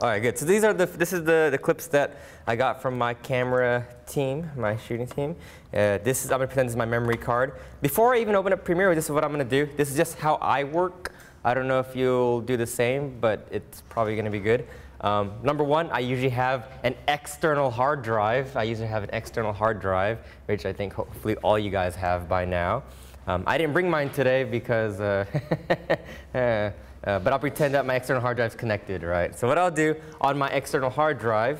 All right, good. So these are the, this is the, the clips that I got from my camera team, my shooting team. Uh, this is, I'm gonna pretend this is my memory card. Before I even open up Premiere, this is what I'm gonna do. This is just how I work. I don't know if you'll do the same, but it's probably gonna be good. Um, number one, I usually have an external hard drive. I usually have an external hard drive, which I think hopefully all you guys have by now. Um, I didn't bring mine today because uh, uh but I'll pretend that my external hard drive is connected, right? So what I'll do on my external hard drive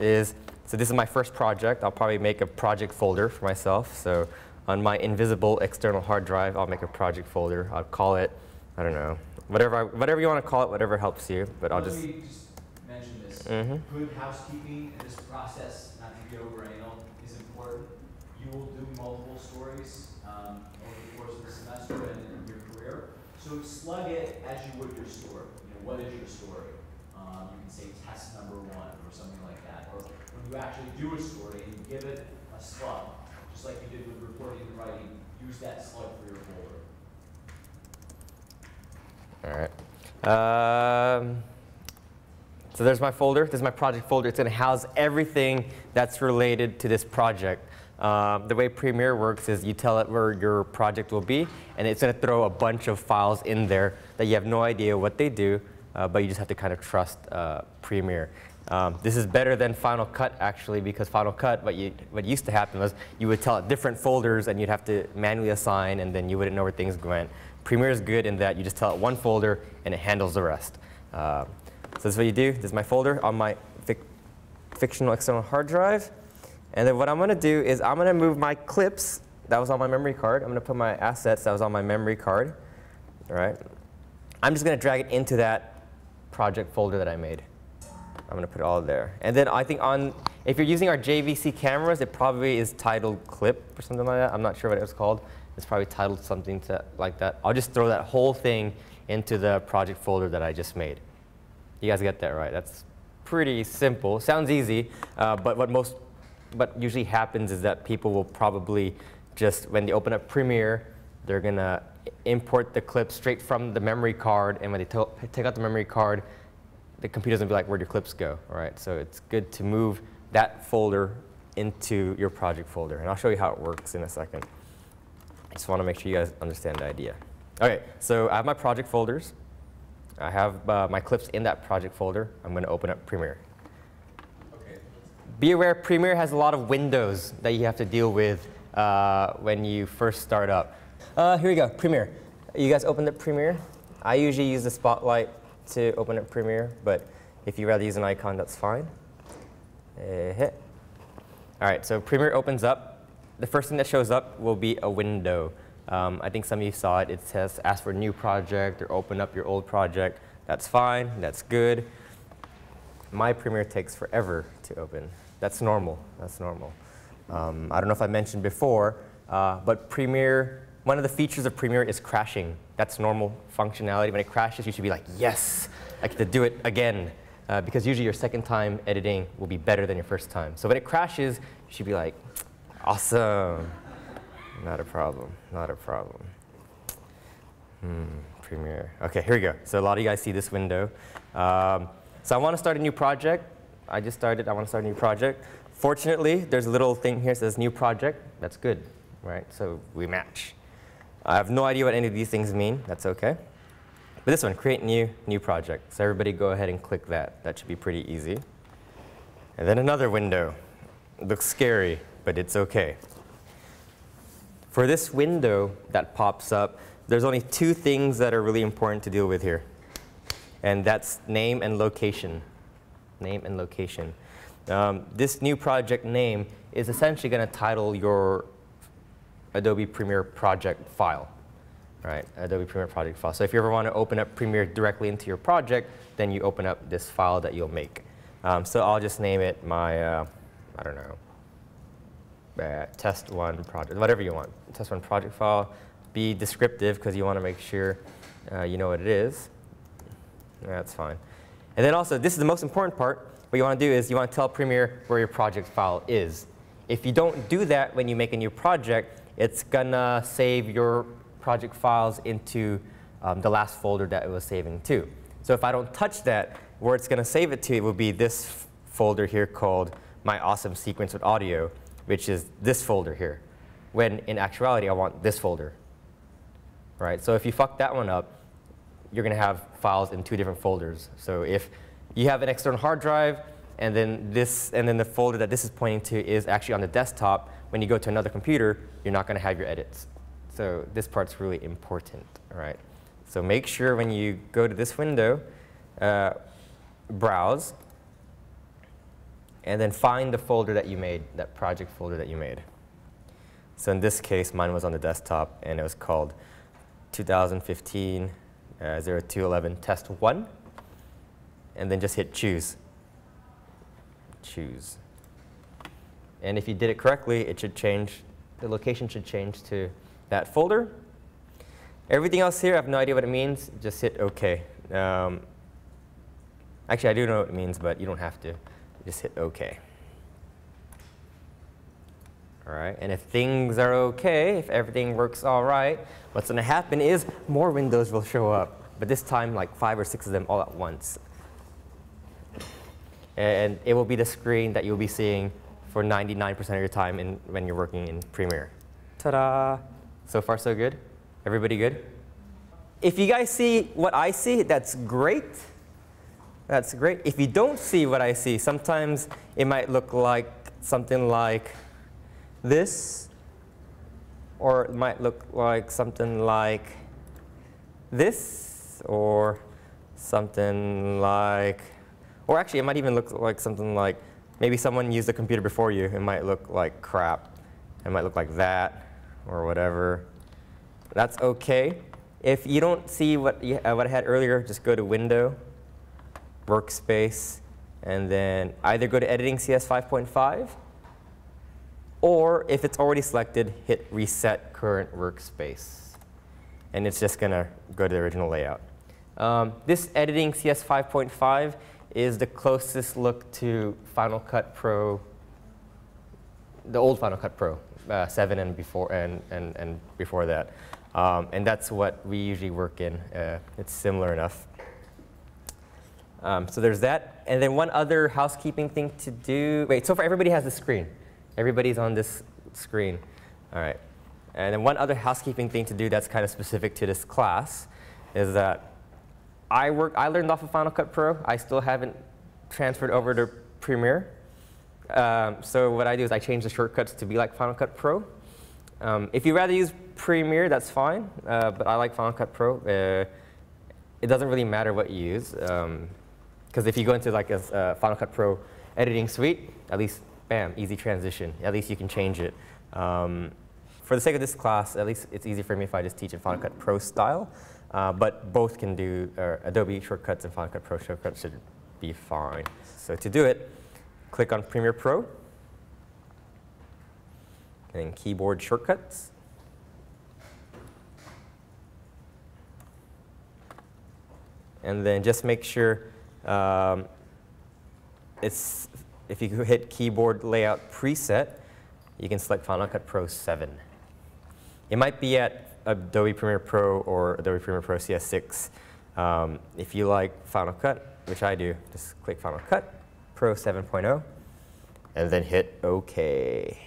is, so this is my first project. I'll probably make a project folder for myself. So on my invisible external hard drive, I'll make a project folder. I'll call it, I don't know, whatever, I, whatever you want to call it, whatever helps you. But I'll just, just mention this. Mm -hmm. Good housekeeping in this process, not to get over anal, is important. You will do multiple stories um, over the course of the semester and so slug it as you would your story. You know, what is your story? Um, you can say test number one or something like that. Or when you actually do a story and you give it a slug, just like you did with reporting and writing, use that slug for your folder. All right. Um, so there's my folder. This is my project folder. It's going to house everything that's related to this project. Um, the way Premiere works is you tell it where your project will be, and it's going to throw a bunch of files in there that you have no idea what they do, uh, but you just have to kind of trust uh, Premiere. Um, this is better than Final Cut, actually, because Final Cut, what, you, what used to happen was you would tell it different folders, and you'd have to manually assign, and then you wouldn't know where things went. Premiere is good in that you just tell it one folder, and it handles the rest. Uh, so this is what you do. This is my folder on my fic fictional external hard drive. And then what I'm going to do is I'm going to move my clips that was on my memory card. I'm going to put my assets that was on my memory card. All right. I'm just going to drag it into that project folder that I made. I'm going to put it all there. And then I think on, if you're using our JVC cameras, it probably is titled clip or something like that. I'm not sure what it was called. It's probably titled something to, like that. I'll just throw that whole thing into the project folder that I just made. You guys get that right. That's pretty simple. Sounds easy, uh, but what most what usually happens is that people will probably just, when they open up Premiere, they're going to import the clip straight from the memory card. And when they take out the memory card, the computer's going to be like, where'd your clips go? All right, so it's good to move that folder into your project folder. And I'll show you how it works in a second. I just want to make sure you guys understand the idea. Okay, so I have my project folders. I have uh, my clips in that project folder. I'm going to open up Premiere. Be aware Premiere has a lot of windows that you have to deal with uh, when you first start up. Uh, here we go, Premiere. You guys opened up Premiere? I usually use the spotlight to open up Premiere, but if you rather use an icon, that's fine. Uh. All right, so Premiere opens up. The first thing that shows up will be a window. Um, I think some of you saw it. It says ask for a new project or open up your old project. That's fine. That's good. My Premiere takes forever to open. That's normal. That's normal. Um, I don't know if I mentioned before, uh, but Premiere, one of the features of Premiere is crashing. That's normal functionality. When it crashes, you should be like, yes, I get to do it again. Uh, because usually your second time editing will be better than your first time. So when it crashes, you should be like, awesome. Not a problem. Not a problem. Hmm, Premiere. OK, here we go. So a lot of you guys see this window. Um, so I want to start a new project. I just started, I want to start a new project. Fortunately, there's a little thing here that says new project. That's good, right? So we match. I have no idea what any of these things mean. That's OK. But this one, create new, new project. So everybody go ahead and click that. That should be pretty easy. And then another window. It looks scary, but it's OK. For this window that pops up, there's only two things that are really important to deal with here. And that's name and location name and location. Um, this new project name is essentially going to title your Adobe Premiere project file, right? Adobe Premiere project file. So if you ever want to open up Premiere directly into your project, then you open up this file that you'll make. Um, so I'll just name it my, uh, I don't know, uh, test one project, whatever you want. Test one project file. Be descriptive because you want to make sure uh, you know what it is. That's fine. And then also, this is the most important part. What you want to do is you want to tell Premiere where your project file is. If you don't do that when you make a new project, it's going to save your project files into um, the last folder that it was saving to. So if I don't touch that, where it's going to save it to will be this folder here called my awesome sequence with audio, which is this folder here, when in actuality I want this folder. Right? So if you fuck that one up, you're going to have files in two different folders. So if you have an external hard drive, and then this, and then the folder that this is pointing to is actually on the desktop, when you go to another computer, you're not going to have your edits. So this part's really important, right? So make sure when you go to this window, uh, browse, and then find the folder that you made, that project folder that you made. So in this case, mine was on the desktop, and it was called 2015 uh, 0211 test 1. And then just hit choose. Choose. And if you did it correctly, it should change, the location should change to that folder. Everything else here, I have no idea what it means. Just hit OK. Um, actually, I do know what it means, but you don't have to just hit OK. All right, and if things are okay, if everything works all right, what's going to happen is more windows will show up, but this time like five or six of them all at once. And it will be the screen that you'll be seeing for 99% of your time in, when you're working in Premiere. Ta-da! So far, so good? Everybody good? If you guys see what I see, that's great. That's great. If you don't see what I see, sometimes it might look like something like this, or it might look like something like this, or something like, or actually it might even look like something like, maybe someone used a computer before you. It might look like crap. It might look like that, or whatever. That's OK. If you don't see what, you, uh, what I had earlier, just go to Window, workspace, and then either go to editing CS 5.5, or if it's already selected, hit reset current workspace. And it's just going to go to the original layout. Um, this editing CS 5.5 is the closest look to Final Cut Pro, the old Final Cut Pro, uh, 7 and before, and, and, and before that. Um, and that's what we usually work in. Uh, it's similar enough. Um, so there's that. And then one other housekeeping thing to do. Wait, so far everybody has the screen. Everybody's on this screen. All right. And then one other housekeeping thing to do that's kind of specific to this class is that I work. I learned off of Final Cut Pro. I still haven't transferred over to Premiere. Um, so what I do is I change the shortcuts to be like Final Cut Pro. Um, if you rather use Premiere, that's fine. Uh, but I like Final Cut Pro. Uh, it doesn't really matter what you use. Because um, if you go into like a uh, Final Cut Pro editing suite, at least, bam, easy transition. At least you can change it. Um, for the sake of this class, at least it's easy for me if I just teach in Final Cut Pro style. Uh, but both can do, Adobe shortcuts and Final Cut Pro shortcuts should be fine. So to do it, click on Premiere Pro, and then keyboard shortcuts. And then just make sure um, it's, if you hit keyboard layout preset, you can select Final Cut Pro 7. It might be at Adobe Premiere Pro or Adobe Premiere Pro CS6. Um, if you like Final Cut, which I do, just click Final Cut, Pro 7.0, and then hit OK.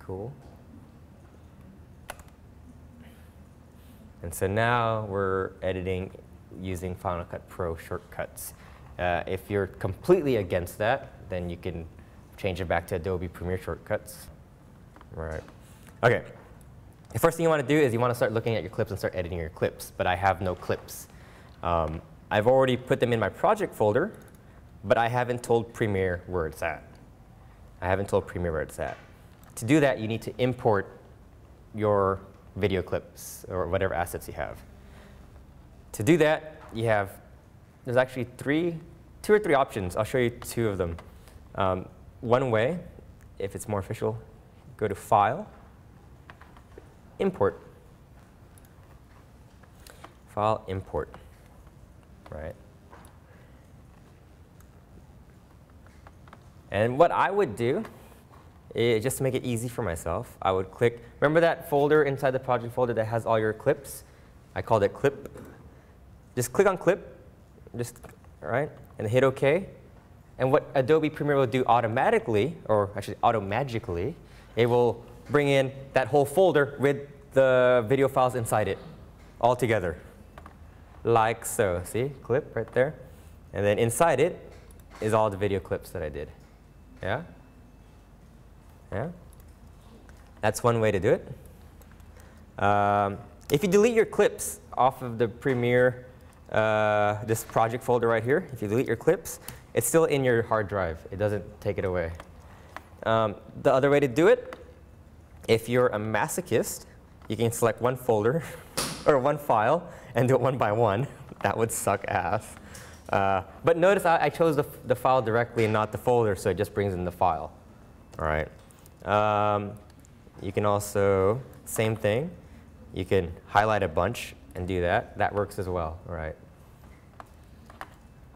Cool. And so now we're editing using Final Cut Pro shortcuts. Uh, if you're completely against that, then you can change it back to Adobe Premiere shortcuts. Right. Okay. The first thing you want to do is you want to start looking at your clips and start editing your clips, but I have no clips. Um, I've already put them in my project folder, but I haven't told Premiere where it's at. I haven't told Premiere where it's at. To do that, you need to import your video clips or whatever assets you have. To do that, you have, there's actually three, two or three options. I'll show you two of them. Um, one way, if it's more official, go to File, Import. File, Import, right? And what I would do it, just to make it easy for myself, I would click, remember that folder inside the project folder that has all your clips? I called it clip. Just click on clip, just right, and hit OK. And what Adobe Premiere will do automatically, or actually automagically, it will bring in that whole folder with the video files inside it all together, like so. See, clip right there. And then inside it is all the video clips that I did. Yeah? Yeah? That's one way to do it. Um, if you delete your clips off of the Premiere, uh, this project folder right here, if you delete your clips, it's still in your hard drive. It doesn't take it away. Um, the other way to do it, if you're a masochist, you can select one folder or one file and do it one by one. That would suck ass. Uh, but notice I, I chose the, the, file directly and not the folder, so it just brings in the file. All right. Um, you can also, same thing, you can highlight a bunch and do that. That works as well. Right.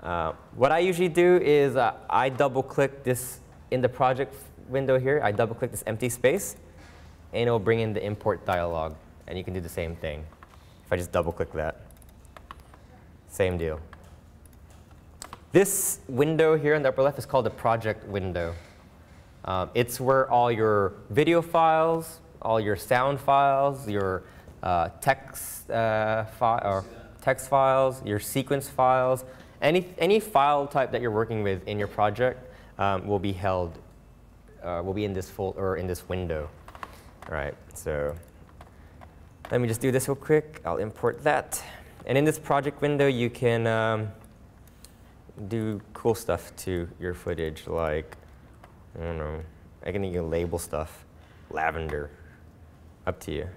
Uh, what I usually do is uh, I double click this in the project window here. I double click this empty space, and it will bring in the import dialog. And you can do the same thing if I just double click that. Same deal. This window here in the upper left is called the project window. Um, it's where all your video files, all your sound files, your uh, text, uh, fi or text files, your sequence files, any, any file type that you're working with in your project um, will be held, uh, will be in this folder or in this window. All right, so let me just do this real quick. I'll import that. And in this project window, you can um, do cool stuff to your footage, like, I don't know, I can even label stuff. Lavender, up to you.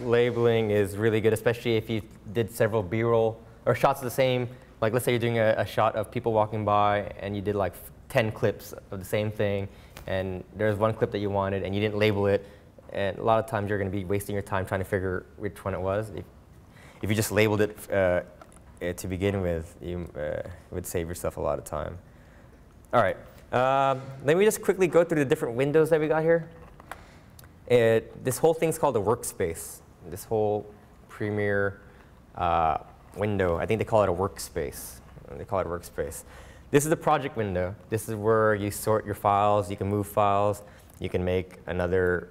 Labeling is really good, especially if you did several B-roll or shots of the same, like let's say you're doing a, a shot of people walking by and you did like 10 clips of the same thing, and there's one clip that you wanted and you didn't label it, and a lot of times you're going to be wasting your time trying to figure which one it was. If, if you just labeled it uh, to begin with, you uh, would save yourself a lot of time. All right, um, let me just quickly go through the different windows that we got here. It, this whole thing's called a workspace. This whole Premiere uh, window, I think they call it a workspace. They call it a workspace. This is the project window. This is where you sort your files. You can move files. You can make another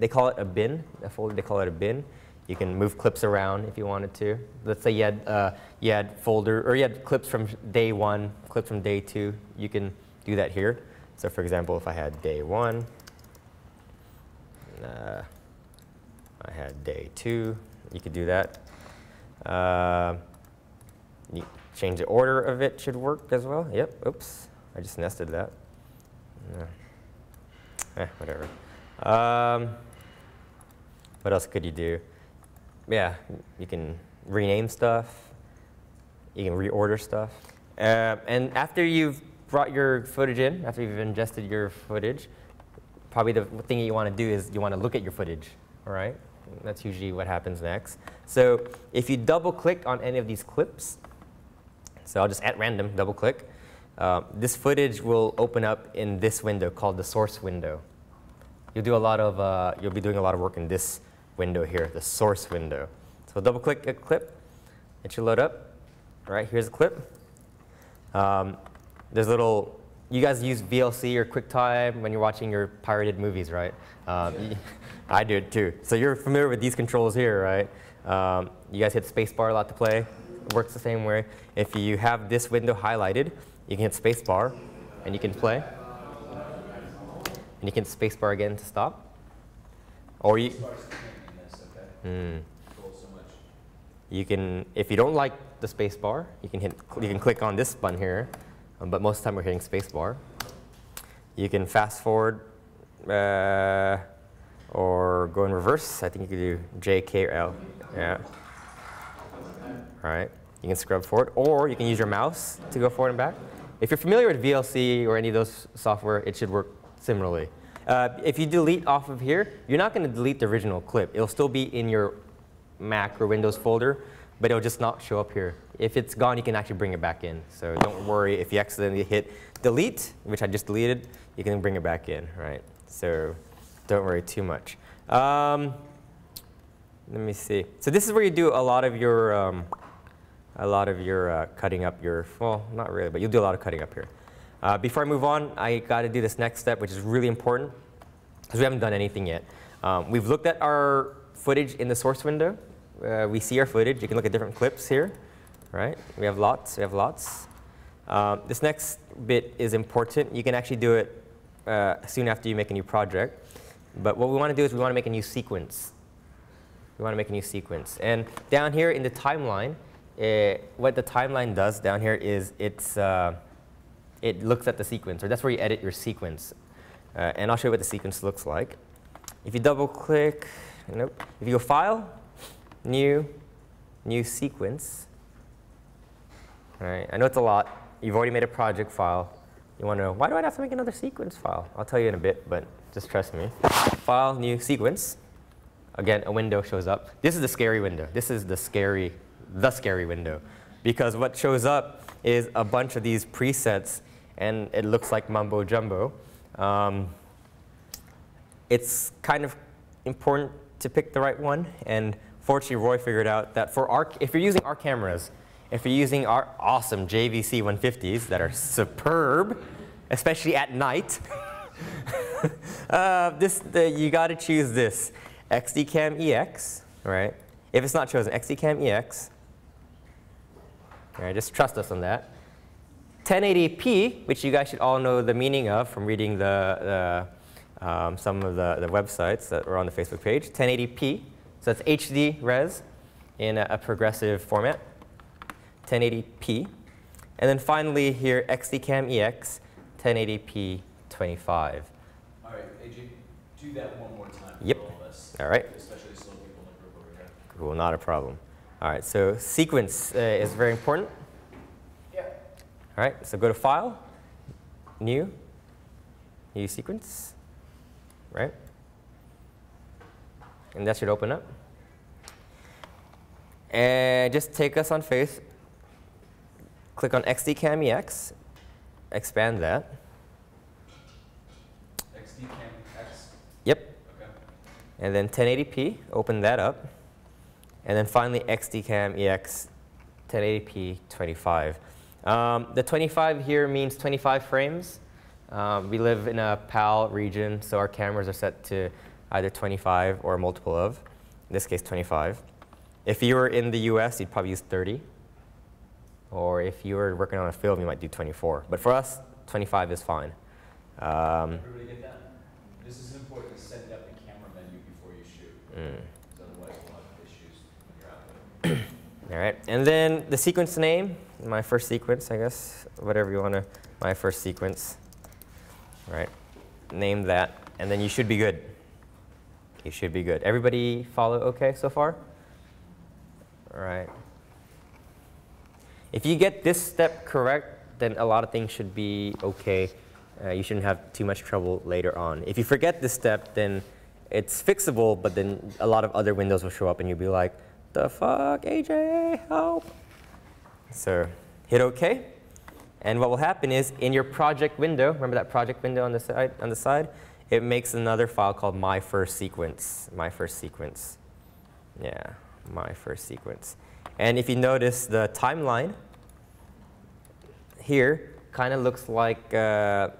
they call it a bin, a folder, they call it a bin. You can move clips around if you wanted to. Let's say you had, uh, you had folder, or you had clips from day one, clips from day two. You can do that here. So for example, if I had day one, uh, I had day two, you could do that. Uh, change the order of it should work as well. Yep, oops, I just nested that. Eh, whatever. Um, what else could you do? Yeah, you can rename stuff. You can reorder stuff. Uh, and after you've brought your footage in, after you've ingested your footage, probably the thing you want to do is you want to look at your footage, all right? That's usually what happens next. So if you double click on any of these clips, so I'll just at random double click, uh, this footage will open up in this window called the source window. You'll do a lot of, uh, you'll be doing a lot of work in this window here, the source window. So double click a clip, it should load up. All right, here's a clip. Um, there's a little, you guys use VLC or QuickTime when you're watching your pirated movies, right? Um, I do it too. So you're familiar with these controls here, right? Um, you guys hit spacebar a lot to play. It works the same way. If you have this window highlighted, you can hit spacebar and you can play. And you can spacebar again to stop. Or you, Mm. You can, if you don't like the spacebar, you can hit, you can click on this button here, um, but most of the time we're hitting spacebar. You can fast forward uh, or go in reverse. I think you can do J, K, or L. Yeah. All right. You can scrub forward, or you can use your mouse to go forward and back. If you're familiar with VLC or any of those software, it should work similarly. Uh, if you delete off of here, you're not going to delete the original clip. It'll still be in your Mac or Windows folder, but it'll just not show up here. If it's gone, you can actually bring it back in. So don't worry if you accidentally hit delete, which I just deleted, you can bring it back in, right? So don't worry too much. Um, let me see. So this is where you do a lot of your um, a lot of your uh, cutting up your, well, not really, but you'll do a lot of cutting up here. Uh, before I move on, I got to do this next step, which is really important, because we haven't done anything yet. Um, we've looked at our footage in the source window. Uh, we see our footage. You can look at different clips here, right? We have lots. We have lots. Um, this next bit is important. You can actually do it uh, soon after you make a new project. But what we want to do is we want to make a new sequence. We want to make a new sequence. And down here in the timeline, uh, what the timeline does down here is it's, uh, it looks at the sequence, or that's where you edit your sequence. Uh, and I'll show you what the sequence looks like. If you double click, nope. If you go File, New, New Sequence. All right, I know it's a lot. You've already made a project file. You want to know, why do I have to make another sequence file? I'll tell you in a bit, but just trust me. File, New Sequence. Again, a window shows up. This is the scary window. This is the scary, the scary window. Because what shows up is a bunch of these presets, and it looks like mumbo jumbo. Um, it's kind of important to pick the right one. And fortunately, Roy figured out that for our, if you're using our cameras, if you're using our awesome JVC 150s that are superb, especially at night, uh, this, the, you got to choose this XDCam EX, right? If it's not chosen, XDCam EX. All right, just trust us on that. 1080p, which you guys should all know the meaning of from reading the, the um, some of the, the websites that were on the Facebook page. 1080p, so that's HD res in a, a progressive format. 1080p. And then finally here, XDCam EX, 1080p 25. All right, AJ, do that one more time Yep. for all of us. All right. Especially slow people in the group over here. Cool, not a problem. All right, so sequence uh, is very important. Yeah. All right, so go to File, New, New Sequence, right? And that should open up. And just take us on faith. Click on XDCam EX, expand that. XD Cam X. Yep, Okay. and then 1080p, open that up. And then finally XDCam EX 1080p 25. Um, the 25 here means 25 frames. Um, we live in a PAL region, so our cameras are set to either 25 or a multiple of, in this case 25. If you were in the US, you'd probably use 30. Or if you were working on a film, you might do 24. But for us, 25 is fine. Um, Everybody get that? This is important to set up the camera menu before you shoot. mm. Otherwise, you'll have issues when you're out there. All right, and then the sequence name, my first sequence, I guess, whatever you want to, my first sequence. All right, name that, and then you should be good. You should be good. Everybody follow okay so far? All right. If you get this step correct, then a lot of things should be okay. Uh, you shouldn't have too much trouble later on. If you forget this step, then it's fixable, but then a lot of other windows will show up and you'll be like, the fuck, AJ, help. So hit OK. And what will happen is in your project window, remember that project window on the side, on the side? It makes another file called my first sequence, my first sequence. Yeah, my first sequence. And if you notice the timeline here kind of looks like, uh,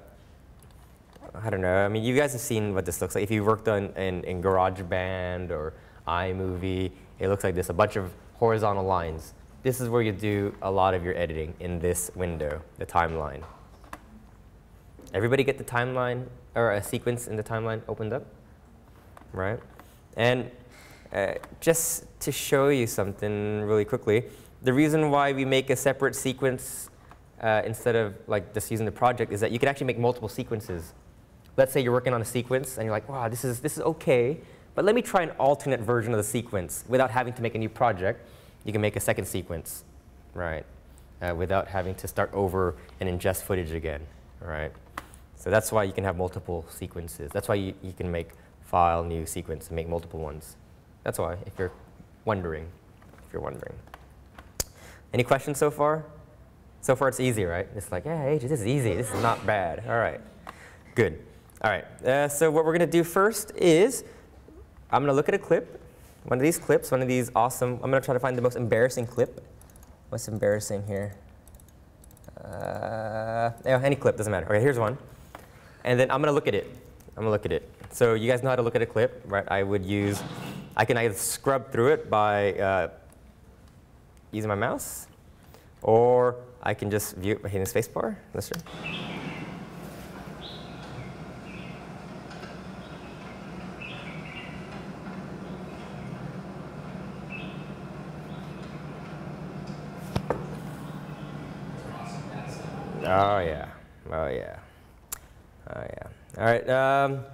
I don't know, I mean, you guys have seen what this looks like. If you worked on in, in GarageBand or iMovie, it looks like this, a bunch of horizontal lines. This is where you do a lot of your editing in this window, the timeline. Everybody get the timeline or a sequence in the timeline opened up? Right? And uh, just to show you something really quickly, the reason why we make a separate sequence uh, instead of like just using the project is that you can actually make multiple sequences. Let's say you're working on a sequence and you're like, wow, this is, this is okay, but let me try an alternate version of the sequence without having to make a new project. You can make a second sequence, right, uh, without having to start over and ingest footage again, right? So that's why you can have multiple sequences. That's why you, you can make file, new sequence, and make multiple ones. That's why, if you're wondering, if you're wondering. Any questions so far? So far it's easy, right? It's like, yeah, hey, this is easy. This is not bad. All right, good. All right, uh, so what we're going to do first is I'm going to look at a clip, one of these clips, one of these awesome, I'm going to try to find the most embarrassing clip what's embarrassing here? Uh, yeah, any clip, doesn't matter. Okay, here's one. And then I'm going to look at it. I'm going to look at it. So you guys know how to look at a clip, right? I would use, I can either scrub through it by uh, using my mouse, or I can just view it by hitting the spacebar. That's true. Oh yeah. Oh yeah. Oh yeah. All right. Um,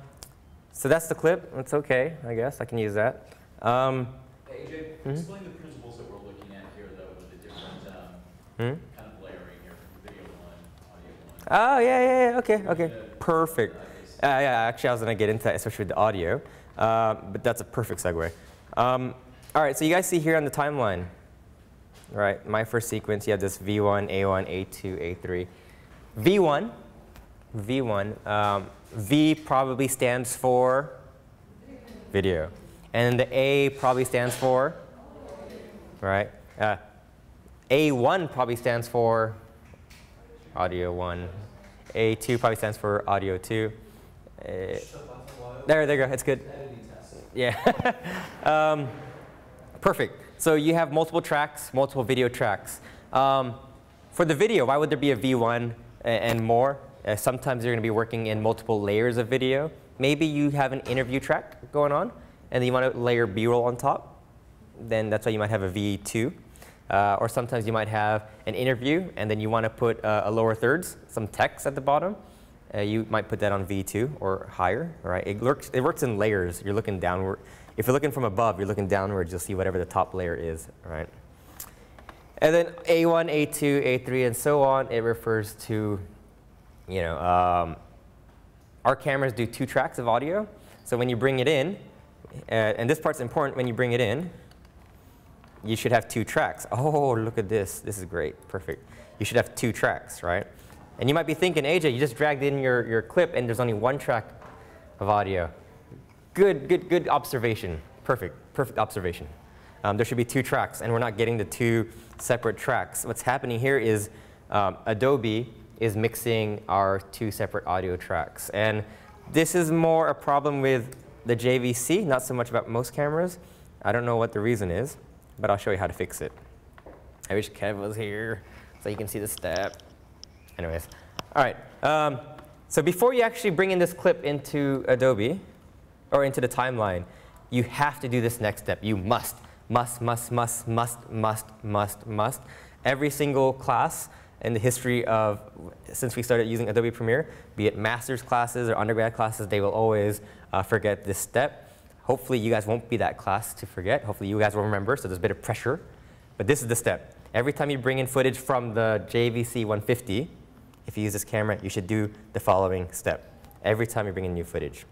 so that's the clip. It's okay, I guess. I can use that. Um, Hey, AJ, Mhm. explain the principles that we're looking at here, though, with the different um, hmm? kind of layering here, video one, audio one. Oh yeah, yeah, yeah. Okay, okay. Perfect. uh. Uh, yeah, actually, I was going to get into that, especially with the audio. Uh, but that's a perfect segue. Um, all right, so you guys see here on the timeline, right? My first sequence, you have this V1, A1, A2, A3. V1, V1, um, V probably stands for video. And the A probably stands for, right? Uh, A1 probably stands for audio 1. A2 probably stands for audio 2. Uh, there, there you go. It's good. Yeah. um, perfect. So you have multiple tracks, multiple video tracks. Um, for the video, why would there be a V1 a- and more? Uh, sometimes you're going to be working in multiple layers of video. Maybe you have an interview track going on, and you want to layer B-roll on top. Then that's why you might have a V2. Uh, or sometimes you might have an interview, and then you want to put uh, a lower thirds, some text at the bottom. Uh, you might put that on V2 or higher, right? It works, it works in layers. You're looking downward. If you're looking from above, you're looking downwards, you'll see whatever the top layer is, right? And then A1, A2, A3, and so on, it refers to, you know, um, our cameras do two tracks of audio. So when you bring it in, uh, and this part's important, when you bring it in, you should have two tracks. Oh, look at this. This is great. Perfect. You should have two tracks, right? And you might be thinking, AJ, you just dragged in your, your clip and there's only one track of audio. Good, good, good observation. Perfect, perfect observation. Um, there should be two tracks, and we're not getting the two separate tracks. What's happening here is um, Adobe is mixing our two separate audio tracks. And this is more a problem with the JVC, not so much about most cameras. I don't know what the reason is, but I'll show you how to fix it. I wish Kev was here so you can see the step. Anyways, all right. Um, so before you actually bring in this clip into Adobe or into the timeline, you have to do this next step. You must, must, must, must, must, must, must, must. Every single class in the history of, since we started using Adobe Premiere, be it master's classes or undergrad classes, they will always uh, forget this step. Hopefully you guys won't be that class to forget. Hopefully you guys will remember, so there's a bit of pressure. But this is the step. Every time you bring in footage from the JVC 150, if you use this camera, you should do the following step. Every time you bring in new footage.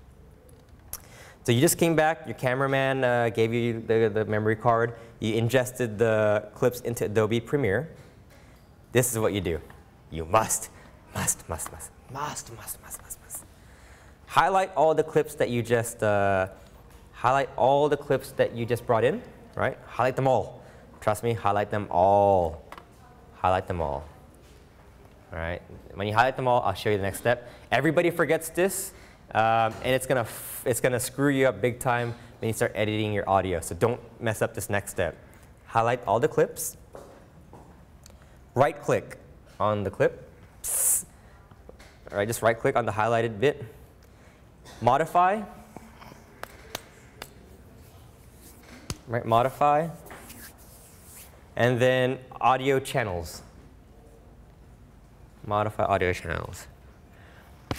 So you just came back, your cameraman uh, gave you the, the memory card, you ingested the clips into Adobe Premiere. This is what you do. You must, must, must, must, must, must, must, must, must. Highlight all the clips that you just, uh, highlight all the clips that you just brought in, right? Highlight them all. Trust me, highlight them all. Highlight them all. All right. When you highlight them all, I'll show you the next step. Everybody forgets this, um, and it's gonna it's gonna screw you up big time when you start editing your audio. So don't mess up this next step. Highlight all the clips. Right click on the clip. All right, just right click on the highlighted bit. Modify. Right, modify. And then audio channels modify audio channels.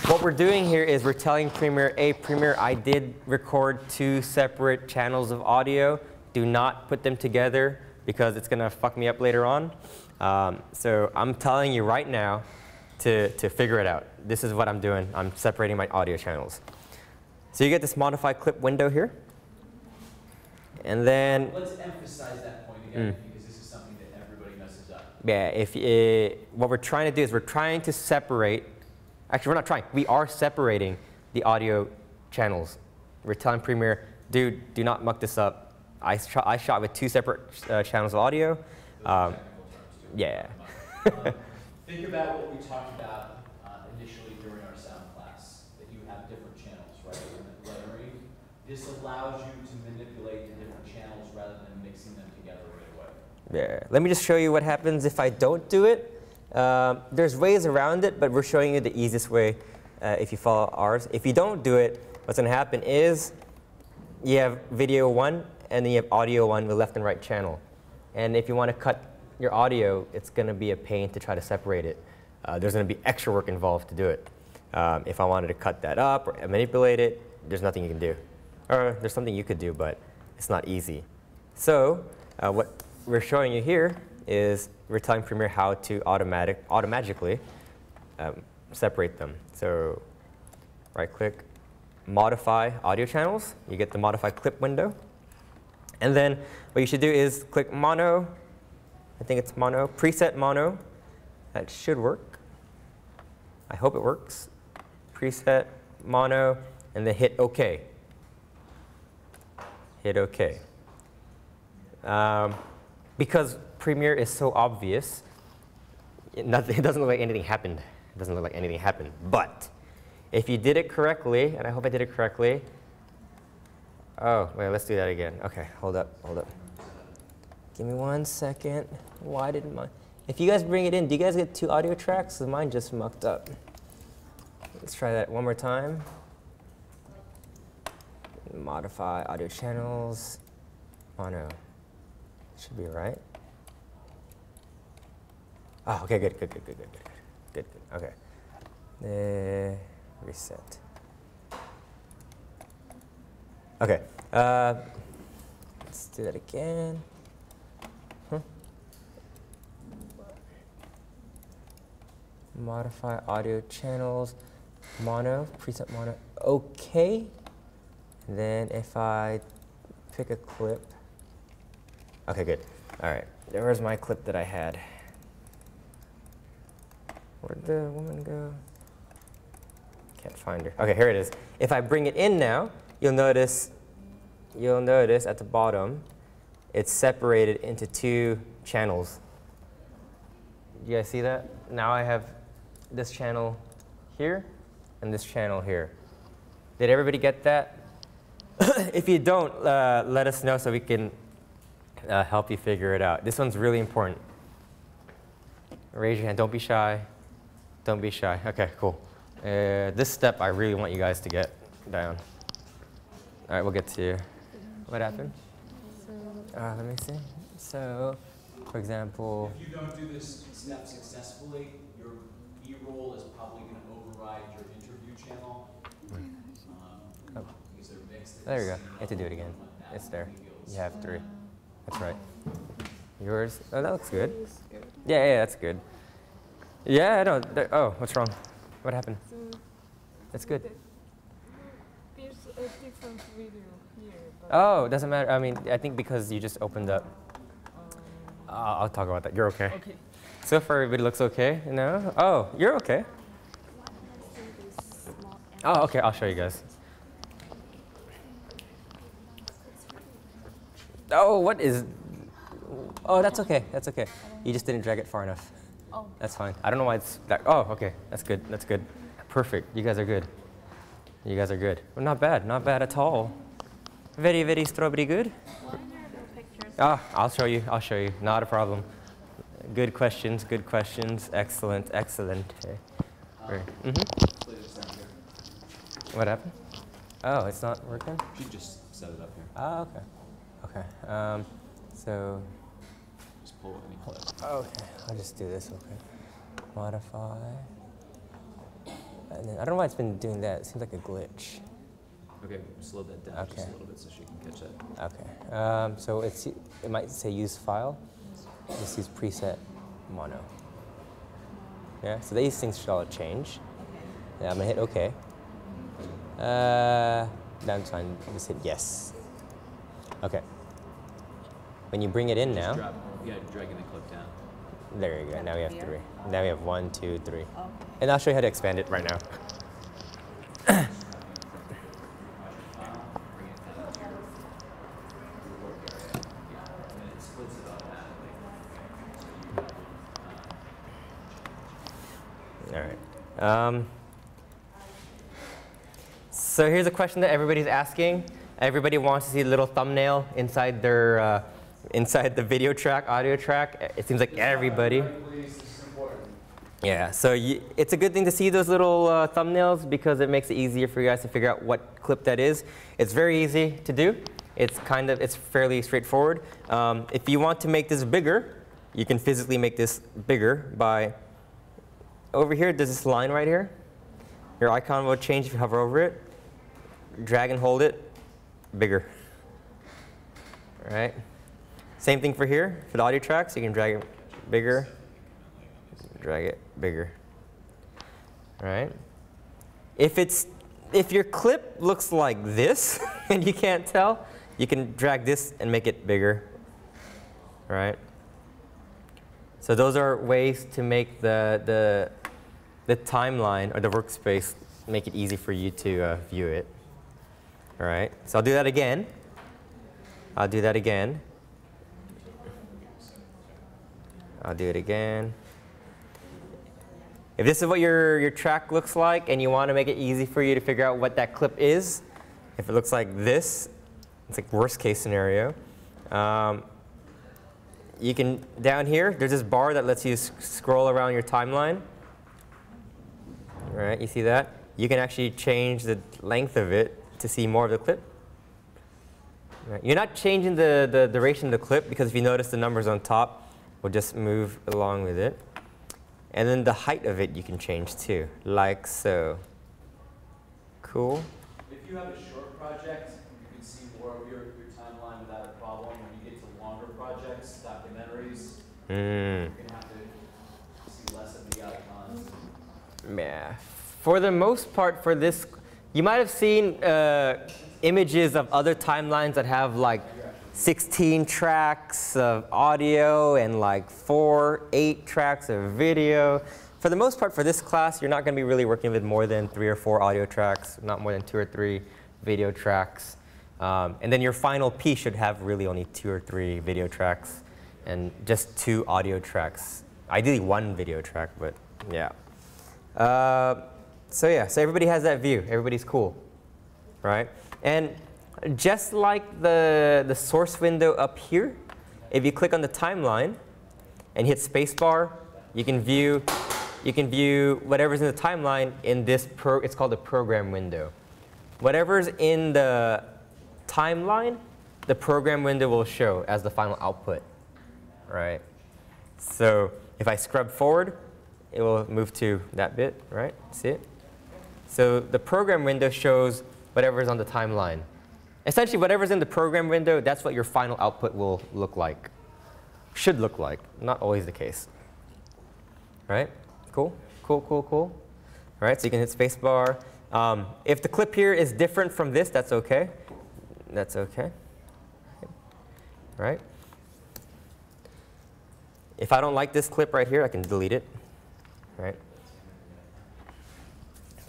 What we're doing here is we're telling Premiere, hey Premiere, I did record two separate channels of audio. Do not put them together because it's gonna fuck me up later on. Um, so I'm telling you right now to, to figure it out. This is what I'm doing. I'm separating my audio channels. So you get this modify clip window here. And then Let's emphasize that point again, Mm. because this is something that everybody messes up. Yeah, if uh, what we're trying to do is we're trying to separate. Actually, we're not trying. We are separating the audio channels. We're telling Premiere, dude, do not muck this up. I, I shot with two separate uh, channels of audio. Um, too. Yeah. Um, Think about what we talked about uh, initially during our sound class, that you have different channels, right, the lettering. This allows you to manipulate the different channels rather than mixing them together right away. Yeah. Let me just show you what happens if I don't do it. Um, there's ways around it, but we're showing you the easiest way uh, if you follow ours. If you don't do it, what's going to happen is you have video one and then you have audio one with left and right channel. And if you want to cut your audio, it's going to be a pain to try to separate it. Uh, there's going to be extra work involved to do it. Um, if I wanted to cut that up or manipulate it, there's nothing you can do. Or there's something you could do, but it's not easy. So uh, what we're showing you here is we're telling Premiere how to automatic, automatically um, separate them. So right click, modify audio channels. You get the modify clip window. And then what you should do is click mono. I think it's mono, preset mono. That should work. I hope it works. Preset mono, and then hit OK. Hit OK. Um, because Premiere is so obvious, it, nothing, it doesn't look like anything happened. It doesn't look like anything happened. But if you did it correctly, and I hope I did it correctly, oh, wait, let's do that again. Okay, hold up, hold up. Give me one second. Why did my, if you guys bring it in, do you guys get two audio tracks? 'Cause mine just mucked up. Let's try that one more time. Modify audio channels, mono. Should be right. Oh, okay, good, good, good, good, good, good, good, good. Okay. Uh, reset. Okay. Uh, let's do that again. Modify audio channels, mono, preset mono. Okay. Then if I pick a clip. Okay, good. All right. There was my clip that I had. Where'd the woman go? Can't find her. Okay, here it is. If I bring it in now, you'll notice, you'll notice at the bottom, it's separated into two channels. You guys see that? Now I have this channel here and this channel here. Did everybody get that? if you don't, uh, let us know so we can uh, help you figure it out. This one's really important. Raise your hand. Don't be shy. Don't be shy. Okay, cool. Uh, this step I really want you guys to get down. All right, we'll get to you. What happened? Uh, let me see. So, for example, If you don't do this step successfully, your B-roll is probably going to override your interview channel. Um, Oh. Because they're mixed. there you go. You have to do it again. It's there. You have three. That's right. Yours? Oh, that looks good. Yeah, yeah, that's good. Yeah, I know. There- Oh, what's wrong? What happened? That's good. there's a different video here, Oh, doesn't matter. I mean, I think because you just opened up. um, Uh, I'll talk about that. You're okay. okay. So far, everybody looks okay. No? Oh, you're okay. Oh, okay. I'll show you guys. Oh, what is? Oh, that's okay. That's okay. You just didn't drag it far enough. Oh, That's fine. I don't know why it's that. Oh, okay. That's good. That's good. Perfect. You guys are good. You guys are good. Well, not bad. Not bad at all. Very, very strawberry good. Ah, I'll show you. I'll show you. Not a problem. Good questions. Good questions. Excellent. Excellent. Okay. This down here. What happened? Oh, it's not working. You just set it up here. Ah, okay. Okay. Um, so, Just pull any clip. okay. I'll just do this real quick. Modify. And then, I don't know why it's been doing that. It seems like a glitch. Okay, slow that down just a little bit so she can catch that. Okay. Um, so it's it might say use file. Just is preset mono. Yeah. So these things should all change. Yeah, I'm gonna hit OK. Uh, that's fine. Just hit yes. Okay. When you bring it in now, Drop, yeah, dragging the clip down. there you go. Now we have three. Now we have one, two, three. And I'll show you how to expand it right now. Um, so here's a question that everybody's asking. Everybody wants to see a little thumbnail inside their uh, inside the video track, audio track. It seems like everybody. Yeah, so you, it's a good thing to see those little uh, thumbnails because it makes it easier for you guys to figure out what clip that is. It's very easy to do. It's kind of, it's fairly straightforward. Um, if you want to make this bigger, you can physically make this bigger by, over here, there's this line right here. Your icon will change if you hover over it. Drag and hold it, bigger. All right. Same thing for here, for the audio tracks, you can drag it bigger, drag it bigger. All right. If it's if your clip looks like this and you can't tell, you can drag this and make it bigger. All right. So those are ways to make the the the timeline or the workspace make it easy for you to uh, view it. All right. So I'll do that again. I'll do that again. I'll do it again. If this is what your, your track looks like and you want to make it easy for you to figure out what that clip is, if it looks like this, it's like worst case scenario. Um, you can, down here, there's this bar that lets you scroll around your timeline. All right, you see that? You can actually change the length of it to see more of the clip. Right. You're not changing the, the duration of the clip because if you notice the numbers on top will just move along with it. And then the height of it you can change too, like so. Cool. If you have a short project, you can see more of your, your timeline without a problem. When you get to longer projects, documentaries, Mm. you're gonna have to see less of the icons. Yeah. For the most part, for this, you might have seen uh, images of other timelines that have like 16 tracks of audio and like four, eight tracks of video. For the most part, for this class, you're not going to be really working with more than three or four audio tracks, not more than two or three video tracks. Um, and then your final piece should have really only two or three video tracks and just two audio tracks. Ideally one video track, but yeah. Uh, so yeah, so everybody has that view. Everybody's cool, right? And just like the, the source window up here, if you click on the timeline and hit spacebar, you can view you can view whatever's in the timeline in this pro, it's called the program window. Whatever's in the timeline, the program window will show as the final output, right? So if I scrub forward, it will move to that bit, right? See it? So the program window shows whatever is on the timeline. Essentially, whatever's in the program window, that's what your final output will look like. Should look like, not always the case. Right? Cool? Cool, cool, cool. All right, so you can hit spacebar. Um, if the clip here is different from this, that's okay. That's okay. Right? If I don't like this clip right here, I can delete it. Right?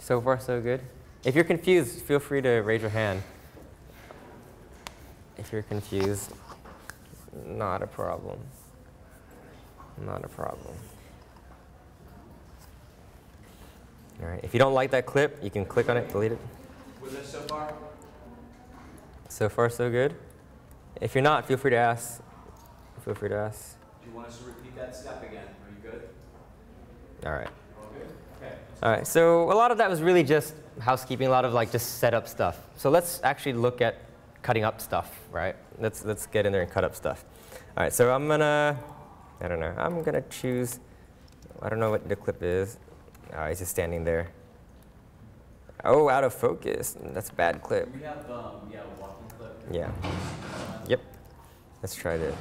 So far, so good. If you're confused, feel free to raise your hand. If you're confused, not a problem. Not a problem. All right. If you don't like that clip, you can click on it, delete it. With this so far, So far, so good. If you're not, feel free to ask. Feel free to ask. do you want us to repeat that step again? Are you good? All right. All good? Okay. All right. So a lot of that was really just housekeeping. A lot of like just setup stuff. So let's actually look at cutting up stuff, right? Let's let's get in there and cut up stuff. All right. So I'm gonna, I don't know. I'm gonna choose. I don't know what the clip is. Oh, he's just standing there. Oh, out of focus. That's a bad clip. We have, um, yeah, a walking clip. Yeah. Yep. Let's try this.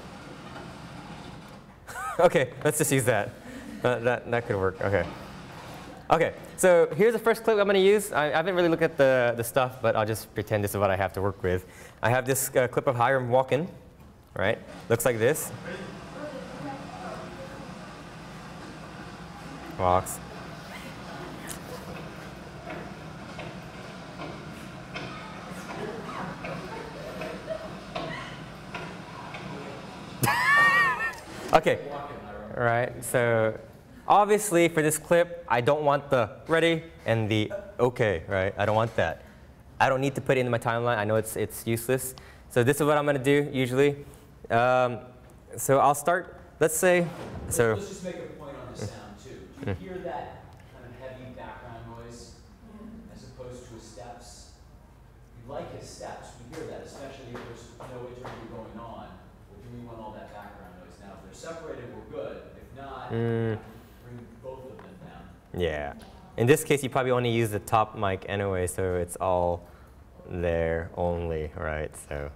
okay, let's just use that. Uh, that, that could work. Okay. Okay, so here's the first clip I'm going to use. I, I haven't really looked at the, the stuff, but I'll just pretend this is what I have to work with. I have this uh, clip of Hiram walking, right? Looks like this. Walks. Okay. Right. So Obviously, for this clip, I don't want the ready and the okay, right? I don't want that. I don't need to put it into my timeline. I know it's, it's useless. So this is what I'm going to do usually. Um, so I'll start, let's say, so. Let's just make a point on the sound too. Do you hear that kind of heavy background noise as opposed to his steps? We like his steps, we hear that, especially if there's no interview going on, do we want all that background noise? Now, if they're separated, we're good. If not, Mm. bring both of them down. Yeah. In this case, you probably only use the top mic anyway, so it's all there only, right? So,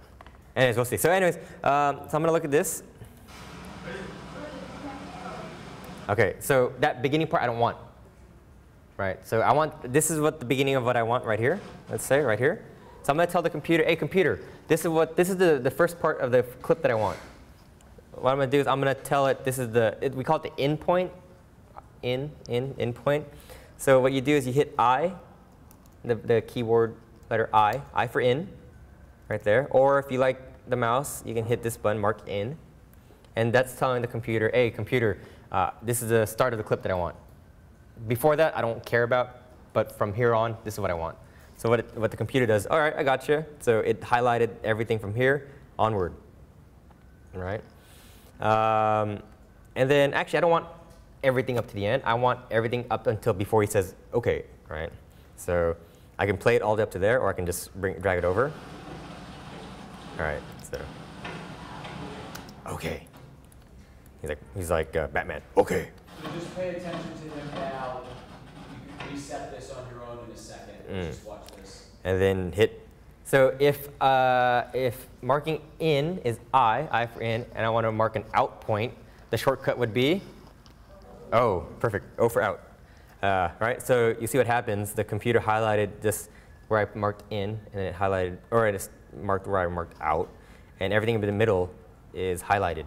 anyways, we'll see. So, anyways, um, so I'm gonna look at this. Okay, so that beginning part I don't want, right? So I want this is what the beginning of what I want right here. Let's say right here. So I'm gonna tell the computer, hey computer, this is what this is the the first part of the clip that I want. What I'm gonna do is I'm gonna tell it this is the it, we call it the in point, in in in point. So what you do is you hit I, the, the keyboard letter I, I for in, right there. Or if you like the mouse, you can hit this button mark in. And that's telling the computer, hey, computer, uh, this is the start of the clip that I want. Before that, I don't care about, but from here on, this is what I want. So what, it, what the computer does, all right, I got you. So it highlighted everything from here onward, right? Um, and then actually, I don't want everything up to the end. I want everything up until before he says, OK, right? So I can play it all the way up to there, or I can just bring, drag it over. All right, so OK. He's like, he's like uh, Batman. OK. So just pay attention to him now. You can reset this on your own in a second. Mm. Just watch this. And then hit. So if uh, if marking in is I, I for in, and I want to mark an out point, the shortcut would be Oh, perfect. O for out. Uh, right? So you see what happens. The computer highlighted this where I marked in, and it highlighted, or it just marked where I marked out, and everything in the middle is highlighted.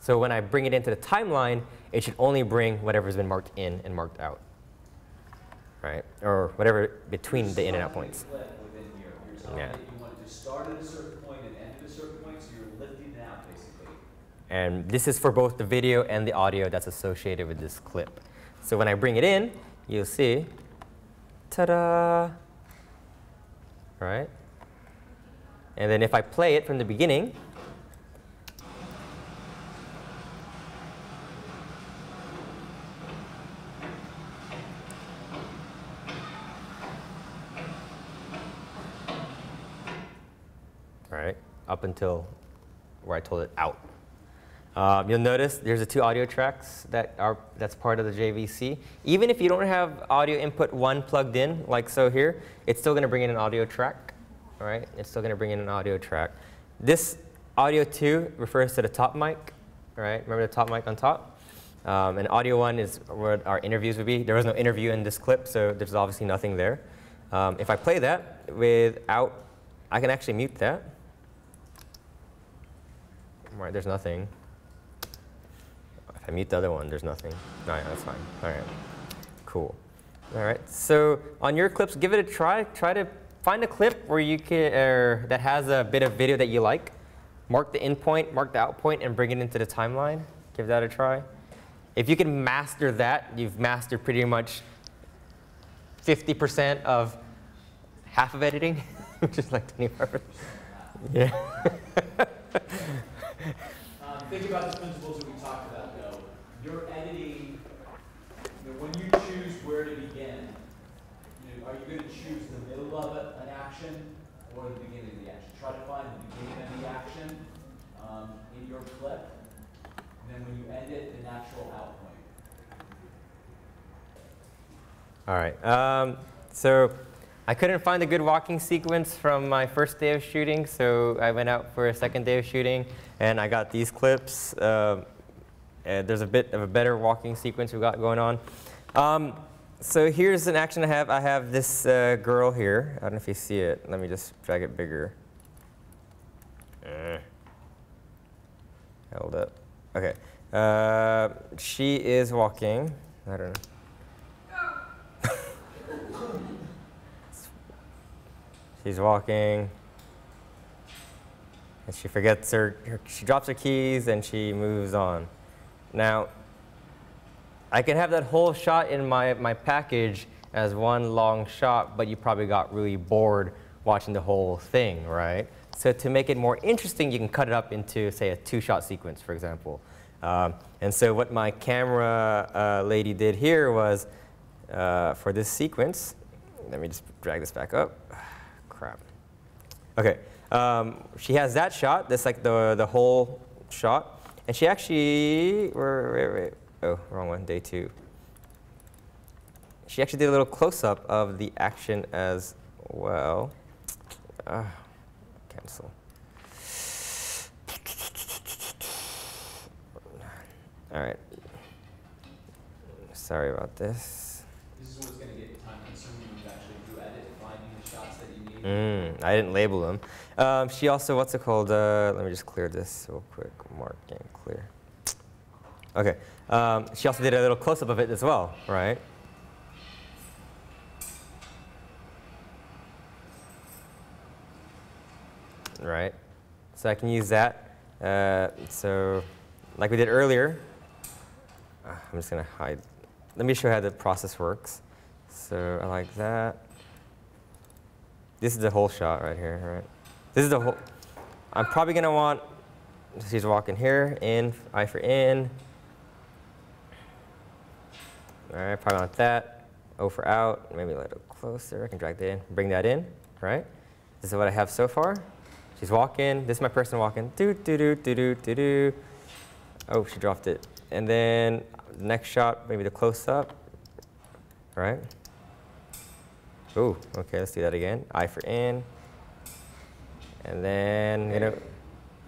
So when I bring it into the timeline, it should only bring whatever's been marked in and marked out, right? Or whatever between the in and out points. You're And this is for both the video and the audio that's associated with this clip. So when I bring it in, you'll see, ta-da, right? And then if I play it from the beginning, right, up until where I told it out. Um, you'll notice there's the two audio tracks that are that's part of the JVC. Even if you don't have audio input one plugged in, like so here, it's still going to bring in an audio track. All right, it's still going to bring in an audio track. This audio two refers to the top mic. All right, remember the top mic on top. Um, and audio one is what our interviews would be. There was no interview in this clip, so there's obviously nothing there. Um, if I play that without, I can actually mute that. All right, there's nothing. I mute the other one, there's nothing. All right, that's fine. All right, cool. All right, so on your clips, give it a try. Try to find a clip where you can, er, that has a bit of video that you like. Mark the in point, mark the out point, and bring it into the timeline. Give that a try. If you can master that, you've mastered pretty much 50% of half of editing, which is like 25%. Yeah. Um, think about the principles that we talked about You're editing, you know, when you choose where to begin, you know, are you going to choose the middle of it, an action or the beginning of the action? Try to find the beginning of the action um, in your clip. And then when you end it, the natural out point. All right. Um, so I couldn't find a good walking sequence from my first day of shooting, so I went out for a second day of shooting, and I got these clips. Um, and there's a bit of a better walking sequence we've got going on. Um, so here's an action I have. I have this uh, girl here. I don't know if you see it. Let me just drag it bigger. Uh, hold up. Okay. Uh, she is walking. I don't know. She's walking. And she forgets her, her, she drops her keys and she moves on. Now, I can have that whole shot in my, my package as one long shot, but you probably got really bored watching the whole thing, right? So to make it more interesting, you can cut it up into, say, a two-shot sequence, for example. Um, and so what my camera uh, lady did here was, uh, for this sequence, let me just drag this back up. Crap. Okay, um, she has that shot, that's like the, the whole shot. And she actually, wait, wait, wait, oh, wrong one, day two. She actually did a little close-up of the action as well. Uh, cancel. All right. Sorry about this. This is what's gonna get time consuming when you actually do edit, finding the shots that you need. Mm, I didn't label them. Um, she also, what's it called? Uh, let me just clear this real quick. Mark and clear. Okay. Um, she also did a little close-up of it as well, right? Right. So I can use that. Uh, so, like we did earlier, uh, I'm just gonna hide. Let me show you how the process works. So I like that. This is the whole shot right here, right? This is the whole. I'm probably gonna want. She's walking here, in, I for in. All right, probably want that. O for out. Maybe a little closer. I can drag that in. Bring that in, right? This is what I have so far. She's walking. This is my person walking. Do do do do do do do. Oh, she dropped it. And then the next shot, maybe the close up. Right? Oh, okay, let's do that again. I for in. And then, you know,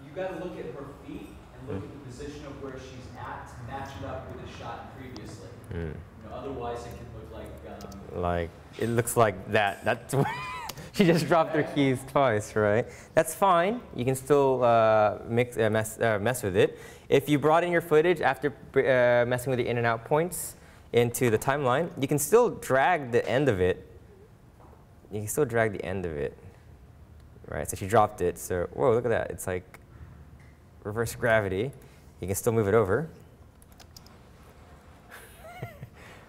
You gotta look at her feet and look at the position of where she's at to match it up with the shot previously. mm, You know, otherwise it can look like, um, like, it looks like that. That's she just dropped her keys twice, right? That's fine. You can still uh, mix, uh, mess, uh, mess with it. If you brought in your footage after uh, messing with the in and out points into the timeline, you can still drag the end of it. You can still drag the end of it, right? So she dropped it. So whoa, look at that. It's like reverse gravity. You can still move it over.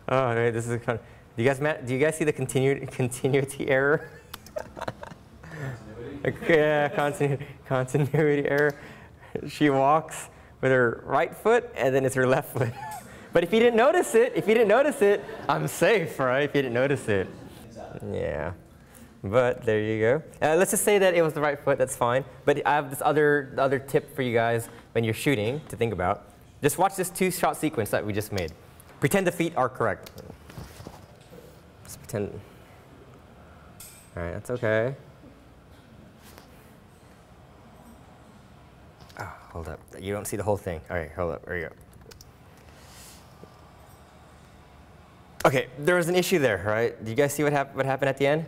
oh, right, this is kind of, do you guys do you guys see the continued continuity error? continuity. yeah, continu- continuity error. She walks with her right foot, and then it's her left foot. but if you didn't notice it, if you didn't notice it, I'm safe, right? If you didn't notice it. Yeah. But there you go. Uh, let's just say that it was the right foot. That's fine. But I have this other other tip for you guys when you're shooting to think about. Just watch this two-shot sequence that we just made. Pretend the feet are correct. Just pretend. All right, that's okay. Oh, hold up. You don't see the whole thing. All right, hold up. There you go. Okay, there was an issue there, right? Do you guys see what, hap- what happened at the end?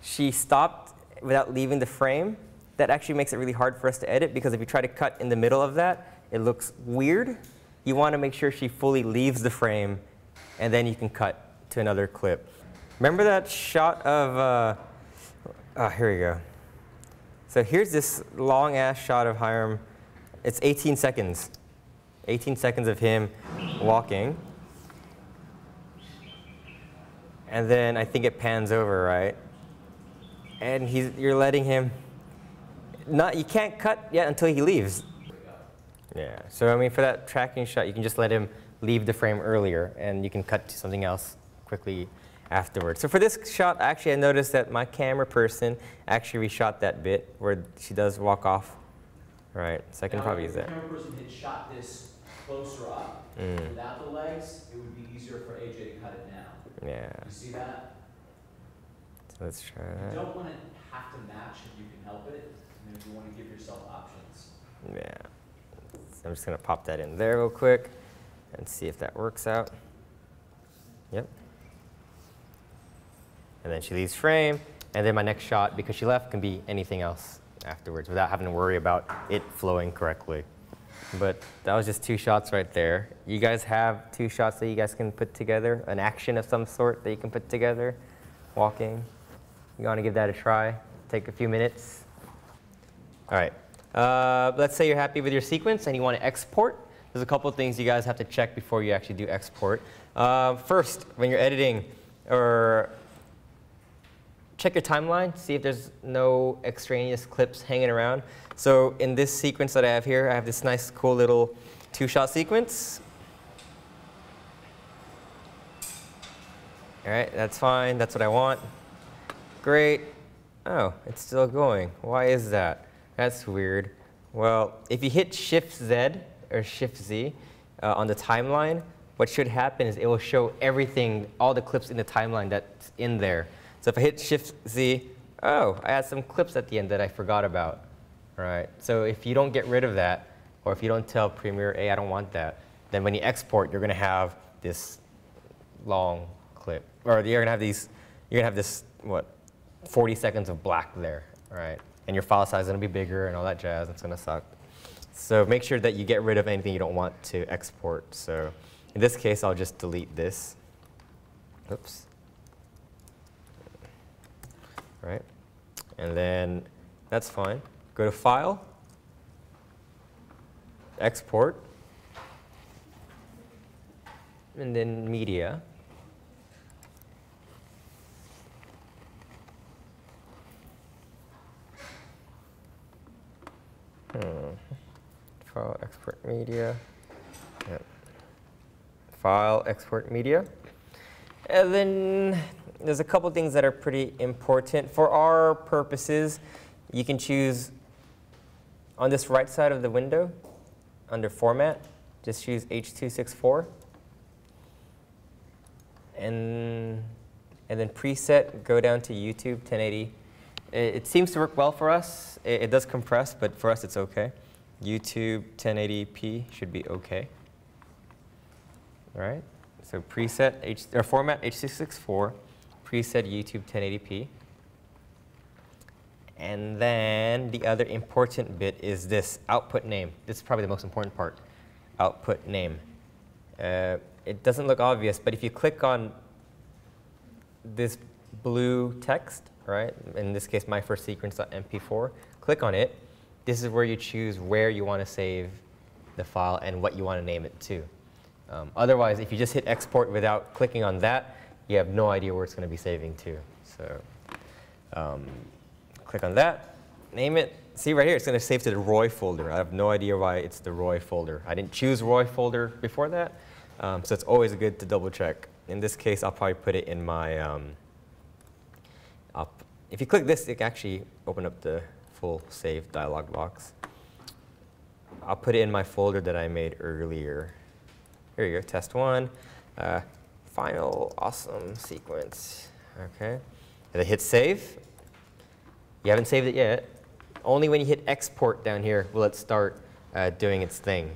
She stopped without leaving the frame. That actually makes it really hard for us to edit because if you try to cut in the middle of that, it looks weird. You want to make sure she fully leaves the frame and then you can cut to another clip. Remember that shot of, uh, oh, here we go. So here's this long ass shot of Hiram. It's 18 seconds. 18 seconds of him walking. And then I think it pans over, right? And he's, you're letting him, not, you can't cut yet until he leaves. Yeah, so I mean, for that tracking shot, you can just let him leave the frame earlier and you can cut to something else quickly afterwards. So for this shot, actually, I noticed that my camera person actually reshot that bit where she does walk off. Right, so I can Now, probably if use the that. camera person had shot this closer up, Mm. without the legs, it would be easier for AJ to cut it now. Yeah, You see that? Let's try You don't want to have to match if you can help it, and then you want to give yourself options. Yeah. So I'm just going to pop that in there real quick and see if that works out. Yep. And then she leaves frame, and then my next shot, because she left, can be anything else afterwards without having to worry about it flowing correctly. But that was just two shots right there. You guys have two shots that you guys can put together, an action of some sort that you can put together, walking. You want to give that a try? Take a few minutes. All right. Uh, let's say you're happy with your sequence and you want to export. there's a couple of things you guys have to check before you actually do export. Uh, first, when you're editing, or check your timeline, see if there's no extraneous clips hanging around. So in this sequence that I have here, I have this nice, cool little two-shot sequence. All right, that's fine. That's what I want. Great. Oh, it's still going. Why is that? That's weird. Well, if you hit Shift Z or Shift Z uh, on the timeline, what should happen is it will show everything, all the clips in the timeline that's in there. So if I hit Shift Z, oh, I had some clips at the end that I forgot about. Right. So if you don't get rid of that, or if you don't tell Premiere, hey, I don't want that, then when you export, you're going to have this long clip, or you're going to have these, you're going to have this, what, 40 seconds of black there, right? And your file size is going to be bigger and all that jazz. It's going to suck. So make sure that you get rid of anything you don't want to export. So in this case, I'll just delete this. Oops. Right? And then that's fine. Go to File, Export, and then Media. Hmm. File, export media. Yep. File, export media. And then there's a couple things that are pretty important. For our purposes, you can choose on this right side of the window, under Format, just choose H.264. And, and then Preset, go down to YouTube 1080 it, it seems to work well for us. It, it, does compress, but for us it's OK. YouTube 1080p should be OK. All right. So preset H or format H.264, preset YouTube 1080p. And then the other important bit is this output name. This is probably the most important part. Output name. Uh, it doesn't look obvious, but if you click on this blue text, right? In this case, my first sequence.mp4. Click on it. This is where you choose where you want to save the file and what you want to name it to. Um, otherwise, if you just hit export without clicking on that, you have no idea where it's going to be saving to. So um, click on that, name it. See right here, it's going to save to the Roy folder. I have no idea why it's the Roy folder. I didn't choose Roy folder before that, um, so it's always good to double check. In this case, I'll probably put it in my um, up. If you click this, it can actually open up the full save dialog box. I'll put it in my folder that I made earlier. Here you go, test one, uh, final awesome sequence. Okay, and I hit save. You haven't saved it yet. Only when you hit export down here will it start uh, doing its thing.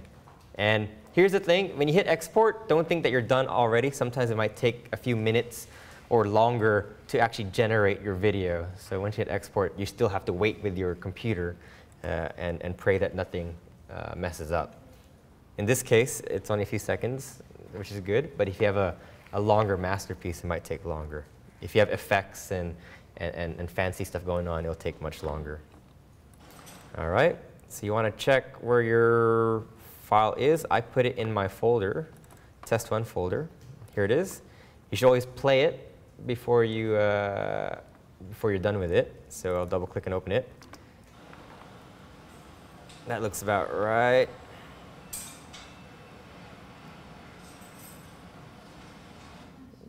And here's the thing, when you hit export, don't think that you're done already. Sometimes it might take a few minutes or longer to actually generate your video. So once you hit export, you still have to wait with your computer uh, and, and pray that nothing uh, messes up. In this case, it's only a few seconds, which is good. But if you have a, a longer masterpiece, it might take longer. If you have effects and, and, and fancy stuff going on, it'll take much longer. All right, so you want to check where your file is. I put it in my folder, test one folder. Here it is. You should always play it before, you, uh, before you're done with it. So I'll double click and open it. That looks about right.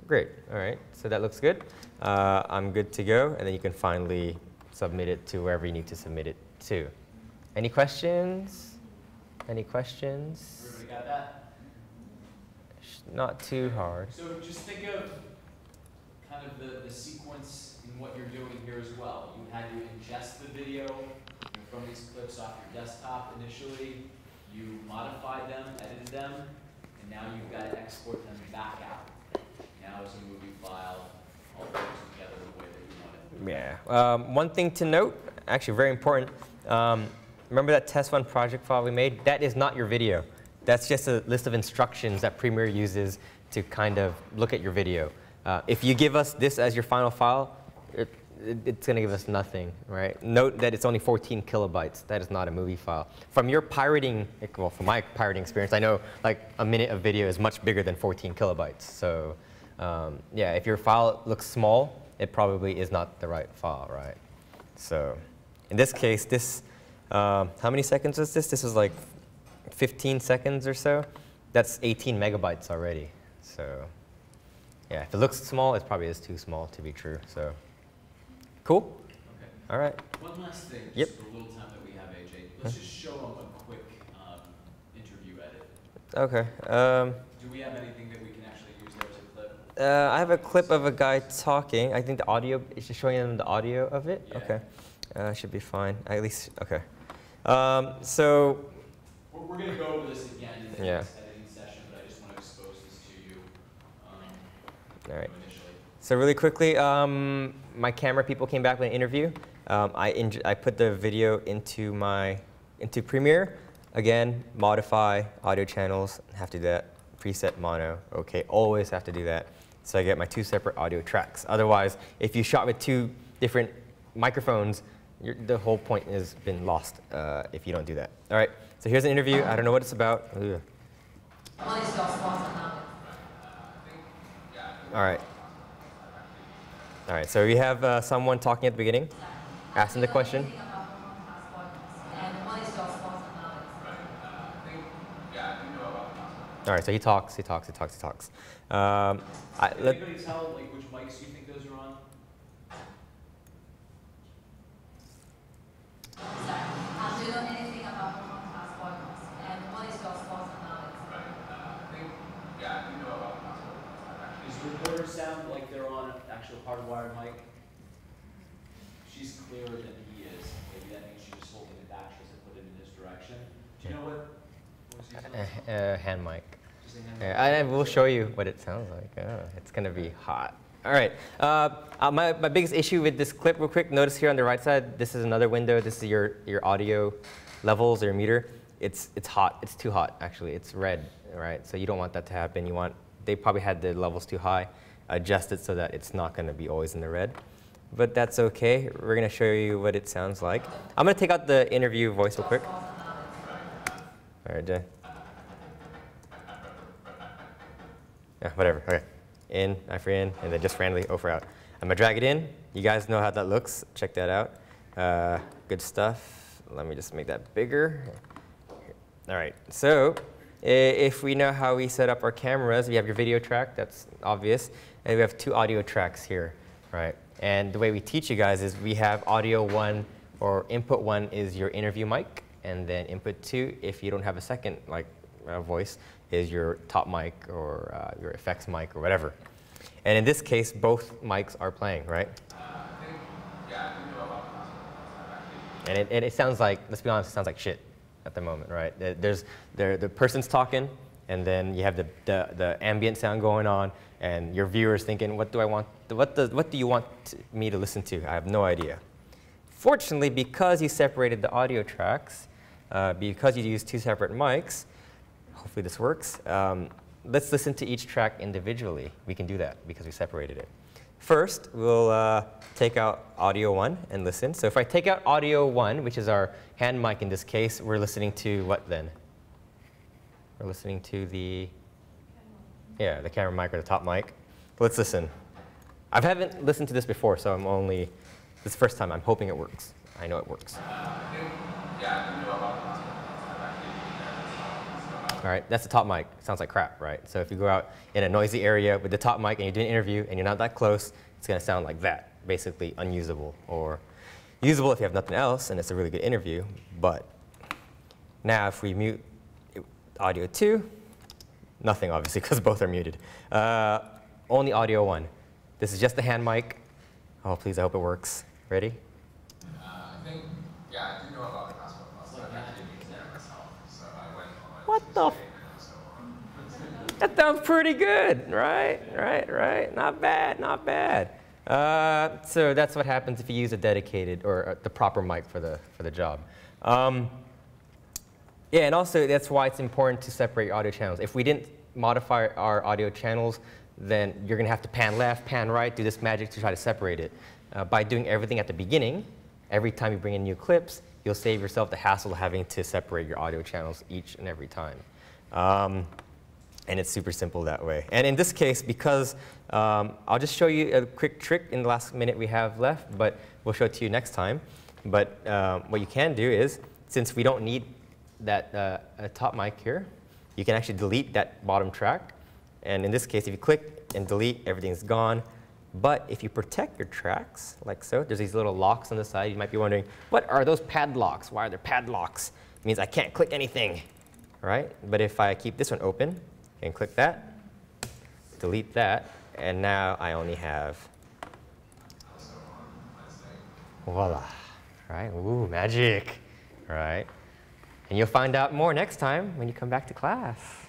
Great, all right, so that looks good. Uh, I'm good to go, and then you can finally submit it to wherever you need to submit it to. Any questions? Any questions? Everybody got that? Not too hard. So just think of kind of the, the sequence in what you're doing here as well. You had to ingest the video from these clips off your desktop initially. You modified them, edited them, and now you've got to export them back out. Now as a movie file, all put together the way that you want it. Yeah. Um, one thing to note, actually very important, um, remember that test one project file we made? That is not your video. That's just a list of instructions that Premiere uses to kind of look at your video. Uh, if you give us this as your final file, it, it, it's going to give us nothing, right? Note that it's only 14 kilobytes. That is not a movie file. From your pirating, well, from my pirating experience, I know like a minute of video is much bigger than 14 kilobytes. So um, yeah, if your file looks small, it probably is not the right file, right? So in this case, this, um, how many seconds is this? This is like 15 seconds or so. That's 18 megabytes already. So yeah, if it looks small, it probably is too small to be true. So cool. Okay. All right. One last thing, Yep. just for the little time that we have, AJ. Let's just show them a quick um, interview edit. Okay. Um, Do we have anything that we can actually use there as a clip? uh, I have a clip of a guy talking. I think the audio is just showing them the audio of it. Yeah. Okay. Uh, should be fine. At least okay. Um, so We're, we're going to go over this again Yeah. next editing session, but I just want to expose this to you um, all right. So really quickly, um, my camera people came back with an interview. Um, I, I put the video into my into Premiere. Again, modify audio channels. Have to do that. Preset mono. Okay, always have to do that. So I get my two separate audio tracks. Otherwise, if you shot with two different microphones, the whole point has been lost uh, if you don't do that. All right. So here's an interview. I don't know what it's about. Ugh. What is your sponsor now? All right. All right, so we have uh, someone talking at the beginning, asking the question. Anything about Pokemon passport? And what is your sponsor now? All right, so he talks, he talks, he talks, he talks. Um, I, Can let, anybody tell like which mics you think those are on? Sorry. Um, do you know anything about Pokemon passport? And what is your sponsor now? Does the recorder sound like they're on an actual hardwired mic? She's clearer than he is. Maybe that means she was holding it back. She put it in his direction. Do you know what? what uh, uh, hand mic. Just a hand Yeah, and I will show you what it sounds like. Oh, it's gonna be hot. All right. Uh, uh, my, my biggest issue with this clip, real quick. Notice here on the right side, this is another window. This is your your audio levels or your meter. It's it's hot. It's too hot actually. It's red, right? So you don't want that to happen. You want they probably had the levels too high. Adjust it so that it's not gonna be always in the red. But that's okay. We're gonna show you what it sounds like. I'm gonna take out the interview voice real quick. All right, Jay. Yeah, whatever. Okay. In, I for in, and then just randomly O for out. I'm gonna drag it in. You guys know how that looks. Check that out. Uh, good stuff. Let me just make that bigger. All right. So if we know how we set up our cameras, we have your video track. That's obvious, and we have two audio tracks here, right? And the way we teach you guys is we have audio one or input one is your interview mic, and then input two, if you don't have a second like uh, voice, is your top mic or uh, your effects mic or whatever. And in this case, both mics are playing, right? And it, and it sounds like, let's be honest, it sounds like shit at the moment, right? There's, there, the person's talking, and then you have the, the, the ambient sound going on, and your viewer's thinking, what do I want, what, does, what do you want me to listen to? I have no idea. Fortunately, because you separated the audio tracks, uh, because you used two separate mics, hopefully this works, um, let's listen to each track individually. We can do that because we separated it. First, we'll uh, take out audio one and listen. So if I take out audio one, which is our hand mic in this case, we're listening to what then? We're listening to the, yeah, the camera mic or the top mic. Let's listen. I haven't listened to this before, so I'm only, this first time. I'm hoping it works. I know it works. All right, that's the top mic. Sounds like crap, right? So if you go out in a noisy area with the top mic and you're doing an interview and you're not that close, it's going to sound like that, basically unusable or usable if you have nothing else and it's a really good interview. But now if we mute audio two, nothing obviously because both are muted. Uh, only audio one. This is just the hand mic. Oh, please, I hope it works. Ready? I think, yeah, I do know about the myself, so I went What the? That sounds pretty good, right? Right, right. Not bad, not bad. Uh, so that's what happens if you use a dedicated or uh, the proper mic for the, for the job. Um, yeah, and also that's why it's important to separate your audio channels. If we didn't modify our audio channels, then you're going to have to pan left, pan right, do this magic to try to separate it. uh, by doing everything at the beginning, every time you bring in new clips, you'll save yourself the hassle of having to separate your audio channels each and every time. Um, and it's super simple that way. And in this case, because um, I'll just show you a quick trick in the last minute we have left, but we'll show it to you next time. But um, what you can do is, since we don't need that uh, top mic here, you can actually delete that bottom track. And in this case, if you click and delete, everything's gone. But if you protect your tracks, like so, there's these little locks on the side. You might be wondering, what are those padlocks? Why are there padlocks? It means I can't click anything, right? But if I keep this one open and click that, delete that, and now I only have, voila, right? Ooh, magic, right? And you'll find out more next time when you come back to class.